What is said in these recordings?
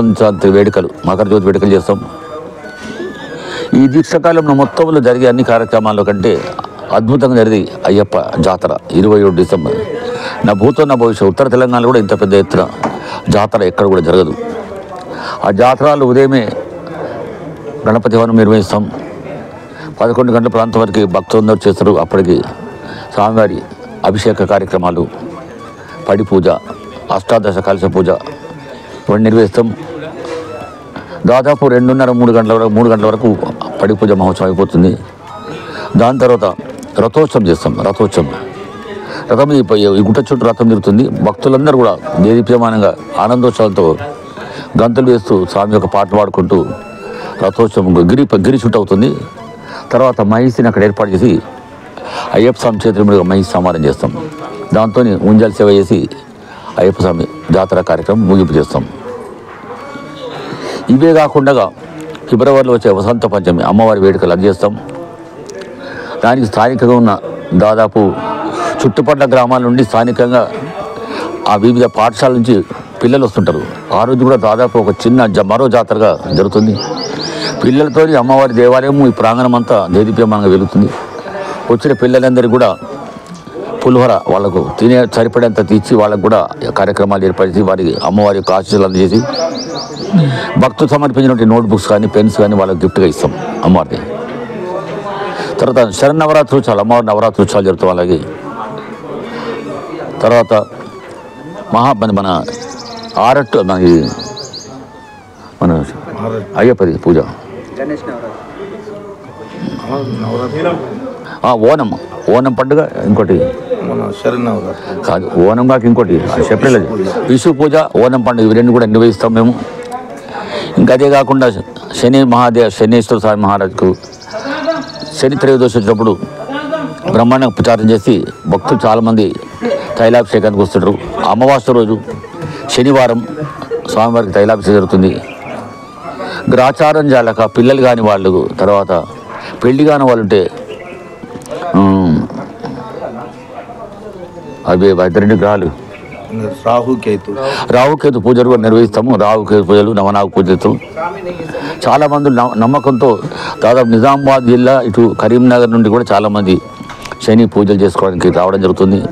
స్పందించే వేడుకలు మకర జ్యోతి వేడుకలు చేస్తాం. ఈ దీక్షకాలంలో మొత్తంలో జరిగే అన్ని కార్యక్రమాల కంటే అద్భుతంగా జరిగి అయ్యప్ప జాతర ఇరవై ఏడు డిసెంబర్. నా భూతో నా భవిష్యత్ ఉత్తర తెలంగాణలో కూడా ఇంత పెద్ద ఎత్తున జాతర ఎక్కడ కూడా జరగదు. ఆ జాతరలు ఉదయమే గణపతి హవనం నిర్వహిస్తాం. పదకొండు గంటల ప్రాంతం వరకు భక్తులందరూ చేస్తారు అప్పటికి స్వామివారి అభిషేక కార్యక్రమాలు పడి పూజ అష్టాదశ కలశ పూజ ఇవన్నీ నిర్వహిస్తాం. దాదాపు రెండున్నర మూడు గంటల వరకు మూడు గంటల వరకు పడి పూజ మహోత్సవం అయిపోతుంది. దాని తర్వాత రథోత్సవం చేస్తాం రథోత్సవం. రథం ఈ గుట్ట చుట్టూ రథం తిరుగుతుంది. భక్తులందరూ కూడా దేదీప్యమానంగా ఆనందోత్సవాలతో గంతులు వేస్తూ స్వామి యొక్క పాట పాడుకుంటూ రథోత్సవం గిరి గిరి చుట్టూ అవుతుంది. తర్వాత మహిషిని అక్కడ ఏర్పాటు చేసి అయ్యప్ప స్వామి చేతుల మీదుగా మహిళ చేస్తాం. దాంతో ఉంజాల సేవ చేసి అయ్యప్ప స్వామి జాతర కార్యక్రమం ముగింపు చేస్తాం. ఇవే కాకుండా ఫిబ్రవరిలో వచ్చే వసంత పంచమి అమ్మవారి వేడుకలు అందజేస్తాం దానికి స్థానికంగా ఉన్న దాదాపు చుట్టుపక్కల గ్రామాల నుండి స్థానికంగా ఆ వివిధ పాఠశాల నుంచి పిల్లలు వస్తుంటారు. ఆ రోజు కూడా దాదాపు ఒక చిన్న జ- మరో జాతరగా జరుగుతుంది. పిల్లలతో అమ్మవారి దేవాలయం ఈ ప్రాంగణం అంతా దేదీప్యమానంగా వెలుగుతుంది. వచ్చిన పిల్లలందరికీ కూడా పులిహోర వాళ్ళకు తినే సరిపడేంత తీర్చి వాళ్ళకు కూడా కార్యక్రమాలు ఏర్పరిచి వారికి అమ్మవారి యొక్క ఆశీస్సులు అందజేసి భక్తులు సమర్పించినటువంటి నోట్ బుక్స్ కానీ పెన్స్ కానీ వాళ్ళకి గిఫ్ట్గా ఇస్తాం అమ్మవారికి తర్వాత శరణ్ నవరాత్రి ఉత్సవాలు అమ్మవారి నవరాత్రి ఉత్సవాలు జరుగుతాం అలాగే. తర్వాత మహా మన మన ఆరట్టు మన మన అయ్యప్పది పూజ. ఓనం ఓనం పండుగ ఇంకోటి. కాదు ఓనం కాక ఇంకోటి. చెప్పలేదు విషు పూజ ఓనం పండుగ ఇవి రెండు కూడా నిర్వహిస్తాం మేము. ఇంకా అదే కాకుండా శని మహాదేవ శనేశ్వర స్వామి మహారాజుకు శని త్రయోదశి వచ్చినప్పుడు బ్రహ్మాండంగా ప్రచారం చేసి భక్తులు చాలామంది తైలాభిషేకానికి వస్తుంటారు అమావాస్య రోజు శనివారం స్వామివారికి తైలాభిషేకం జరుగుతుంది. గ్రాచారం జాలక పిల్లలు కాని వాళ్ళు తర్వాత పెళ్ళి కాని వాళ్ళు ఉంటే అవి రెండు గ్రహాలు. రాహు కేతు. రావుకేతు పూజలు కూడా నిర్వహిస్తాము. రావుకేతు పూజలు నవనాగు పూజలు చాలా మంది నమ్మ- నమ్మకంతో దాదాపు నిజామాబాద్ జిల్లా ఇటు కరీంనగర్ నుండి కూడా చాలామంది శని పూజలు చేసుకోవడానికి రావడం జరుగుతుంది.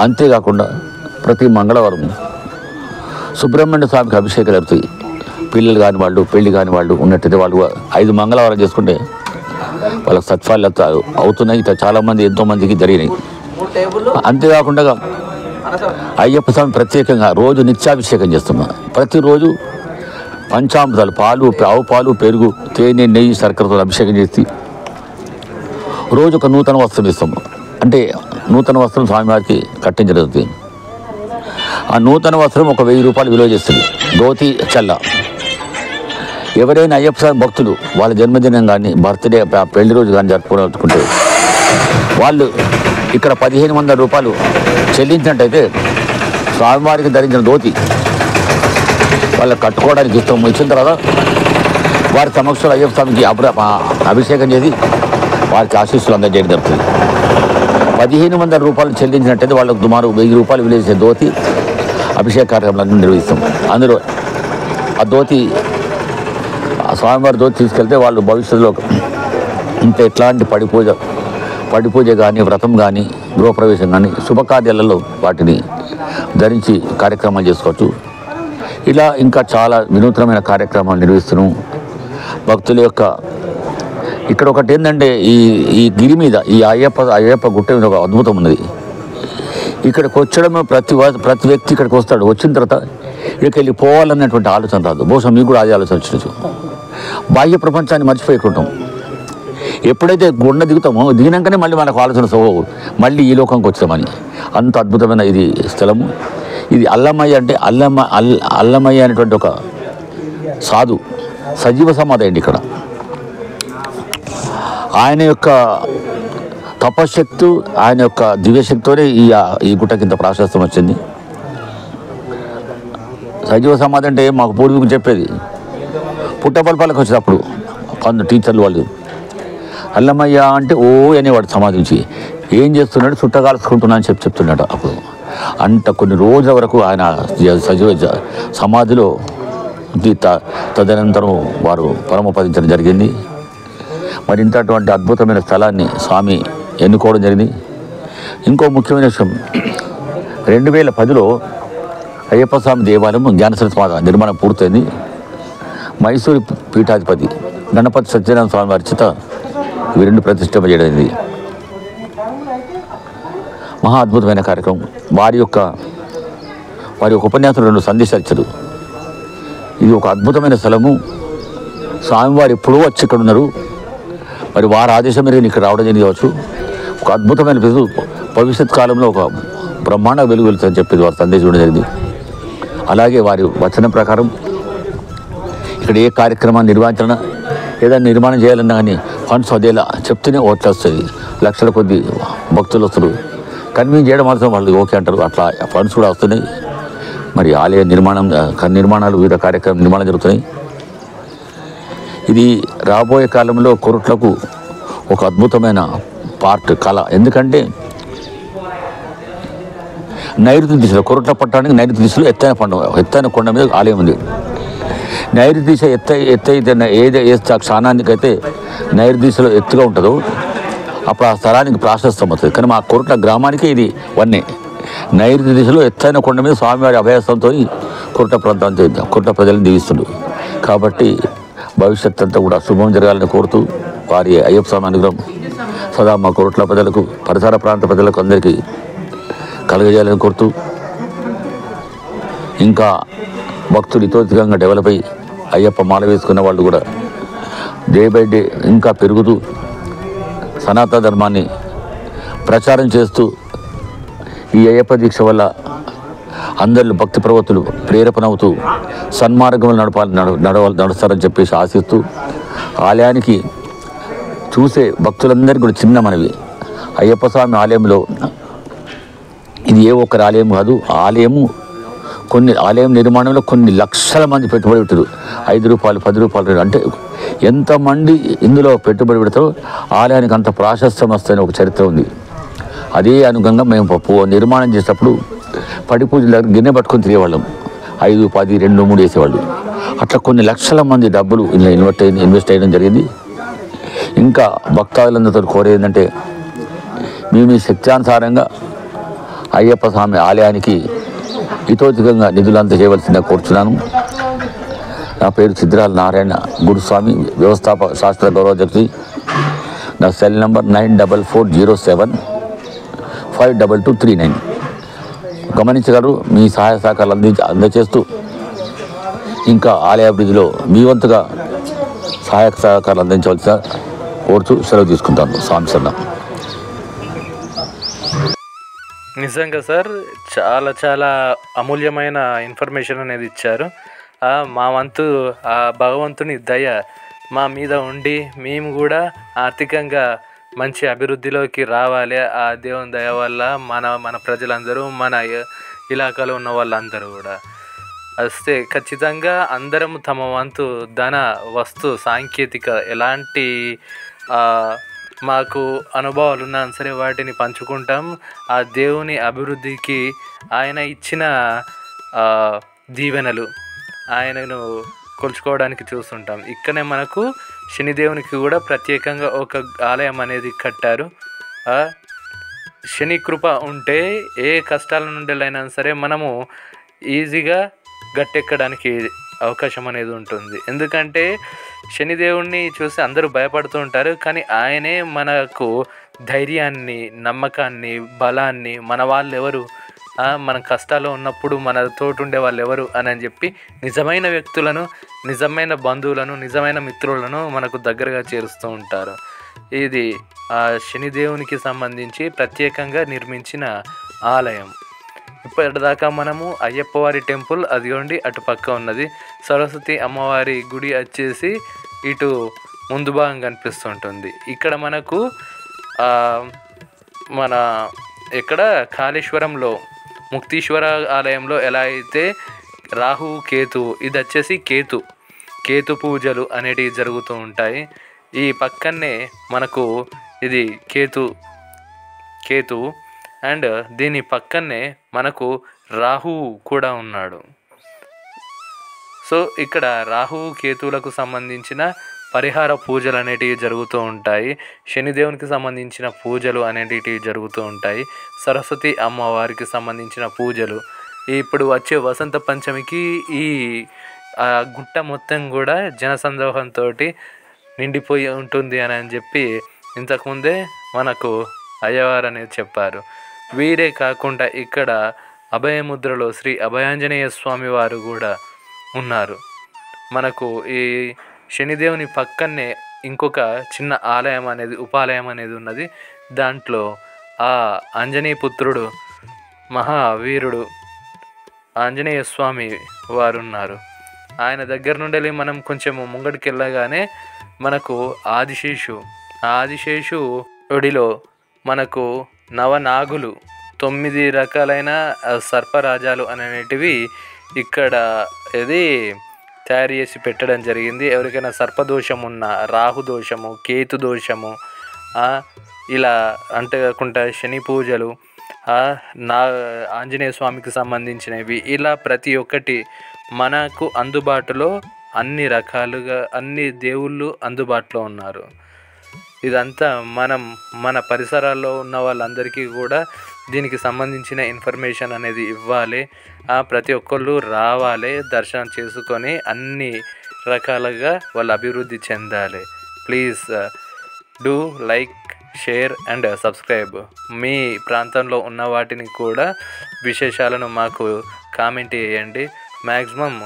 అంతేకాకుండా ప్రతి మంగళవారం సుబ్రహ్మణ్య స్వామికి అభిషేకాలు జరుగుతాయి పిల్లలు కాని వాళ్ళు పెళ్ళి కాని వాళ్ళు ఉన్నట్టయితే వాళ్ళు ఐదు మంగళవారం చేసుకుంటే వాళ్ళకి సత్ఫాలు అవుతున్నాయి. ఇట్లా చాలామంది ఎంతోమందికి జరిగినాయి. అంతేకాకుండా అయ్యప్ప స్వామి ప్రత్యేకంగా రోజు నిత్యాభిషేకం చేస్తున్నాం. ప్రతిరోజు పంచామృతాలు పాలు ఆవు పాలు పెరుగు తేనె నెయ్యి శర్కరతో అభిషేకం చేసి రోజు ఒక నూతన వస్త్రం ఇస్తాము అంటే నూతన వస్త్రం స్వామివారికి కట్టించడం ఆ నూతన వస్త్రం ఒక వెయ్యి రూపాయలు విలువ చేస్తుంది. ధోతి చల్ల. ఎవరైనా అయ్యప్ప స్వామి భక్తులు వాళ్ళ జన్మదినం కానీ బర్త్డే పెళ్ళి రోజు కానీ జరుపుకోవాలనుకుంటే వాళ్ళు ఇక్కడ పదిహేను వందల రూపాయలు చెల్లించినట్టయితే స్వామివారికి ధరించిన ధోతి వాళ్ళు కట్టుకోవడానికి ఇష్టం. ఇచ్చిన తర్వాత వారి సమక్షంలో అయ్యప్ప స్వామికి అప్పుడు అభిషేకం చేసి వారికి ఆశీస్సులు అందజేయడం జరుగుతుంది. పదిహేను వందల రూపాయలు చెల్లించినట్టయితే వాళ్ళకు సుమారు వెయ్యి రూపాయలు విలువ ధోతి అభిషేక కార్యక్రమాలను నిర్వహిస్తాం. అందులో ఆ ధోతి స్వామివారితో స్వామివారి తీసుకెళ్తే వాళ్ళు భవిష్యత్తులో ఇంకా ఎట్లాంటి పడిపూజ పడిపూజ కానీ వ్రతం కానీ గృహప్రవేశం కానీ శుభకార్యాలలో వాటిని ధరించి కార్యక్రమాలు చేసుకోవచ్చు. ఇలా ఇంకా చాలా వినూత్నమైన కార్యక్రమాలు నిర్వహిస్తున్నాం భక్తుల యొక్క ఇక్కడ ఒకటి ఏంటంటే ఈ ఈ గిరి మీద ఈ అయ్యప్ప అయ్యప్ప గుట్ట మీద ఒక అద్భుతం ఉన్నది. ఇక్కడికి వచ్చడం ప్రతి ప్రతి వ్యక్తి ఇక్కడికి వస్తాడు. వచ్చిన తర్వాత ఇక్కడికి వెళ్ళి పోవాలన్నటువంటి ఆలోచన రాదు. బహుశా మీకు కూడా అదే ఆలోచన వచ్చింది బాహ్య ప్రపంచాన్ని మర్చిపోయేకుంటాం. ఎప్పుడైతే గుండె దిగుతామో దిగినాకనే మళ్ళీ మనకు ఆలోచన సో మళ్ళీ ఈ లోకంకి వచ్చామని. అంత అద్భుతమైన ఇది స్థలము. ఇది అల్లమయ్య అంటే అల్లమ్మ అల్ అల్లమయ్య అనేటువంటి ఒక సాధు సజీవ సమాధి అండి ఇక్కడ. ఆయన యొక్క తపశక్తి ఆయన యొక్క దివ్యశక్తితోనే ఈ ఈ గుట్టకి ఇంత ప్రాశస్తం వచ్చింది. సజీవ సమాధి అంటే మాకు పూర్వీకులు చెప్పేది. పుట్టపలపాలకు వచ్చినప్పుడు కొంత టీచర్లు వాళ్ళు. అల్లమయ్య అంటే ఓ అనేవాడు సమాధించి ఏం చేస్తున్నాడు? చుట్టగాల్చుకుంటున్నా అని చెప్పి చెప్తున్నాడు అప్పుడు. అంత కొన్ని రోజుల వరకు ఆయన సజీవ సమాధిలో తదనంతరం వారు పరమపదించడం జరిగింది. మరి ఇంతటువంటి అద్భుతమైన స్థలాన్ని స్వామి ఎన్నుకోవడం జరిగింది. ఇంకో ముఖ్యమైన విషయం. రెండు వేల పదిలో అయ్యప్ప స్వామి దేవాలయం జ్ఞానసరస్వతి నిర్మాణం పూర్తయింది. మైసూరు పీఠాధిపతి గణపతి సత్యనారాయణ స్వామి వారి చేత ఇవి రెండు ప్రతిష్ఠింపజేయడమైంది మహా అద్భుతమైన కార్యక్రమం. వారి యొక్క వారి యొక్క ఉపన్యాసం రెండు సందేశాలు ఇది ఒక అద్భుతమైన స్థలము. స్వామివారు ఎప్పుడూ వచ్చి ఇక్కడ ఉన్నారు. మరి వారి ఆదేశం మీరు ఇక్కడ రావడం జరిగింది కావచ్చు. ఒక అద్భుతమైన పేరు భవిష్యత్ కాలంలో ఒక బ్రహ్మాండ వెలుగు వెళ్తుందని చెప్పేది వారి సందేశం జరిగింది. అలాగే వారి వచనం ప్రకారం ఇక్కడ ఏ కార్యక్రమాన్ని నిర్వహించాలన్నా ఏదైనా నిర్మాణం చేయాలన్నా కానీ ఫండ్స్ అదేలా చెప్తేనే ఓట్లు వస్తుంది లక్షల కొద్ది భక్తులు వస్తారు. కన్వీన్ చేయడం మాత్రం వాళ్ళు ఓకే అంటారు. అట్లా ఫండ్స్ కూడా వస్తున్నాయి. మరి ఆలయ నిర్మాణం నిర్మాణాలు వివిధ కార్యక్రమం నిర్మాణం జరుగుతున్నాయి. ఇది రాబోయే కాలంలో కొరట్లకు ఒక అద్భుతమైన పార్ట్ కళ. ఎందుకంటే నైరుతి దిశలో కొరట్ల పట్టడానికి నైరుతి దిశలో ఎత్తైన పండుగ ఎత్తైన కొండ మీద ఆలయం ఉంది. నైరుదిశ దిశ ఎత్త ఎత్తైతే ఏది ఏ స్థానానికైతే నైరుదిశలో ఎత్తుగా ఉంటుందో అప్పుడు ఆ స్థలానికి ప్రాశస్తం అవుతుంది కానీ మా కొరట్ల గ్రామానికి ఇది వన్నే. నైరుతి దిశలో ఎత్తైన కొండ మీద స్వామివారి అభయస్థంతో కొరట ప్రాంతాన్ని కొరట ప్రజలను దీవిస్తుండు. కాబట్టి భవిష్యత్ అంతా కూడా శుభం జరగాలని కోరుతూ వారి అయ్యప్ప స్వామి అనుగ్రహం సదా మా కొరట్ల ప్రజలకు పరిసర ప్రాంత ప్రజలకు అందరికీ కలగజేయాలని కోరుతూ ఇంకా భక్తులు ఇతోతికంగా డెవలప్ అయ్యి అయ్యప్ప మాల వేసుకున్న వాళ్ళు కూడా డే బై డే ఇంకా పెరుగుతూ సనాతన ధర్మాన్ని ప్రచారం చేస్తూ ఈ అయ్యప్ప దీక్ష వల్ల అందరిలో భక్తి ప్రవృత్తులు ప్రేరేపణ అవుతూ సన్మార్గంలో నడపాలి నడ నడవ నడుస్తారని చెప్పేసి ఆశిస్తూ ఆలయానికి చూసే భక్తులందరికీ కూడా చిన్న మనవి. అయ్యప్ప స్వామి ఆలయంలో ఇది ఏ ఒక్కరి ఆలయం కాదు ఆలయము కొన్ని ఆలయం నిర్మాణంలో కొన్ని లక్షల మంది పెట్టుబడి పెట్టారు ఐదు రూపాయలు పది రూపాయలు అంటే ఎంతమంది ఇందులో పెట్టుబడి పెడతారో ఆలయానికి అంత ప్రాశస్త్యం వస్తుందని ఒక చరిత్ర ఉంది. అదే అనుగుణంగా మేము పప్పు నిర్మాణం చేసేటప్పుడు పడి పూజల దగ్గర గిన్నె పట్టుకొని తిరిగేవాళ్ళం. ఐదు పది రెండు మూడు వేసేవాళ్ళు. అట్లా కొన్ని లక్షల మంది డబ్బులు ఇలా ఇన్వెస్ట్ అయ్యి ఇన్వెస్ట్ చేయడం జరిగింది. ఇంకా భక్తాదులందరితో కోరేది ఏంటంటే ఈ శక్తి శక్త్యానుసారంగా అయ్యప్ప స్వామి ఆలయానికి హితోధికంగా నిధులు చేయవలసిందిగా కోరుచున్నాను. నా పేరు సిద్ధిరాల నారాయణ గురుస్వామి వ్యవస్థాపక శాస్త్ర గౌరవాధ్యక్షుడి నా cell number nine double four zero seven five double two three nine. గమనించగలరు మీ సహాయ సహకారాలు అంది అందజేస్తూ ఇంకా ఆలయ అభివృద్ధిలో మీ వంతుగా సహాయక సహకారాలు అందించవలసిన కోరుతూ సెలవు తీసుకుంటాను. స్వామి సన్నా నిజంగా సార్ చాలా చాలా అమూల్యమైన ఇన్ఫర్మేషన్ అనేది ఇచ్చారు. మా వంతు ఆ భగవంతుని దయ మా మీద ఉండి మేము కూడా ఆర్థికంగా మంచి అభివృద్ధిలోకి రావాలి. ఆ దేవుని దయ వల్ల మన మన ప్రజలందరూ మన ఇలాకాలో ఉన్న వాళ్ళందరూ కూడా. వస్తే ఖచ్చితంగా అందరం తమ వంతు ధన వస్తు సాంకేతిక ఎలాంటి మాకు అనుభవాలు ఉన్నా సరే వాటిని పంచుకుంటాం. ఆ దేవుని అభివృద్ధికి ఆయన ఇచ్చిన దీవెనలు ఆయనను కొలుచుకోవడానికి చూస్తుంటాం. ఇక్కడనే మనకు శనిదేవునికి కూడా ప్రత్యేకంగా ఒక ఆలయం అనేది కట్టారు. శని కృప ఉంటే ఏ కష్టాల నుండి సరే మనము ఈజీగా గట్టెక్కడానికి అవకాశం అనేది ఉంటుంది ఎందుకంటే శనిదేవుణ్ణి చూసి అందరూ భయపడుతూ ఉంటారు. కానీ ఆయనే మనకు ధైర్యాన్ని నమ్మకాన్ని బలాన్ని మన వాళ్ళు ఎవరు మన కష్టాల్లో ఉన్నప్పుడు మన తోటుండే వాళ్ళు ఎవరు అని అని చెప్పి నిజమైన వ్యక్తులను నిజమైన బంధువులను నిజమైన మిత్రులను మనకు దగ్గరగా చేరుస్తూ ఉంటారు. ఇది ఆ శనిదేవునికి సంబంధించి ప్రత్యేకంగా నిర్మించిన ఆలయం. ఇప్పటిదాకా మనము అయ్యప్పవారి టెంపుల్ అదిగోండి అటు పక్క ఉన్నది. సరస్వతి అమ్మవారి గుడి వచ్చేసి ఇటు ముందు భాగం కనిపిస్తుంటుంది. ఇక్కడ మనకు మన ఇక్కడ కాళేశ్వరంలో ముక్తీశ్వర ఆలయంలో ఎలా అయితే రాహు కేతు ఇది వచ్చేసి కేతు కేతు పూజలు అనేటివి జరుగుతూ ఉంటాయి. ఈ పక్కనే మనకు ఇది కేతు కేతు అండ్ దీని పక్కనే మనకు రాహు కూడా ఉన్నాడు. సో ఇక్కడ రాహువు కేతువులకు సంబంధించిన పరిహార పూజలు అనేటివి జరుగుతూ ఉంటాయి. శనిదేవునికి సంబంధించిన పూజలు అనేటివి జరుగుతూ ఉంటాయి. సరస్వతి అమ్మవారికి సంబంధించిన పూజలు. ఇప్పుడు వచ్చే వసంత పంచమికి ఈ గుట్ట మొత్తం కూడా జనసందోహంతో నిండిపోయి ఉంటుంది అని అని చెప్పి ఇంతకుముందే మనకు అయ్యవారు అనేది చెప్పారు. వీరే కాకుండా ఇక్కడ అభయముద్రలో శ్రీ అభయాంజనేయ స్వామి వారు కూడా ఉన్నారు. మనకు ఈ శనిదేవుని పక్కనే ఇంకొక చిన్న ఆలయం అనేది ఉపాలయం అనేది ఉన్నది. దాంట్లో ఆ ఆంజనేయ పుత్రుడు మహావీరుడు ఆంజనేయ స్వామి వారు ఉన్నారు ఆయన దగ్గర నుండి మనం కొంచెం ముంగడికి వెళ్ళగానే మనకు ఆదిశేషు ఆదిశేషు ఒడిలో మనకు నవనాగులు తొమ్మిది రకాలైన సర్పరాజాలు అనేటివి ఇక్కడ ఇది తయారు చేసి పెట్టడం జరిగింది. ఎవరికైనా సర్పదోషం ఉన్న రాహు దోషము కేతు దోషము ఇలా అంతేకాకుండా శని పూజలు నా ఆంజనేయ స్వామికి సంబంధించినవి. ఇలా ప్రతి ఒక్కటి మనకు అందుబాటులో అన్ని రకాలుగా అన్ని దేవుళ్ళు అందుబాటులో ఉన్నారు. ఇదంతా మనం మన పరిసరాల్లో ఉన్న వాళ్ళందరికీ కూడా దీనికి సంబంధించిన ఇన్ఫర్మేషన్ అనేది ఇవ్వాలి. ఆ ప్రతి ఒక్కళ్ళు రావాలి దర్శనం చేసుకొని అన్ని రకాలుగా వాళ్ళు అభివృద్ధి చెందాలి. Please do like share and subscribe. మీ ప్రాంతంలో ఉన్న వాటిని కూడా విశేషాలను మాకు కామెంట్ చేయండి. మ్యాక్సిమం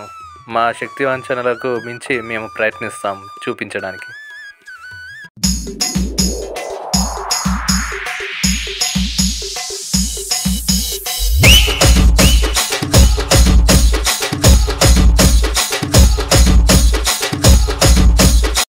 మా శక్తి వంచనలకు మించి మేము ప్రయత్నిస్తాం చూపించడానికి.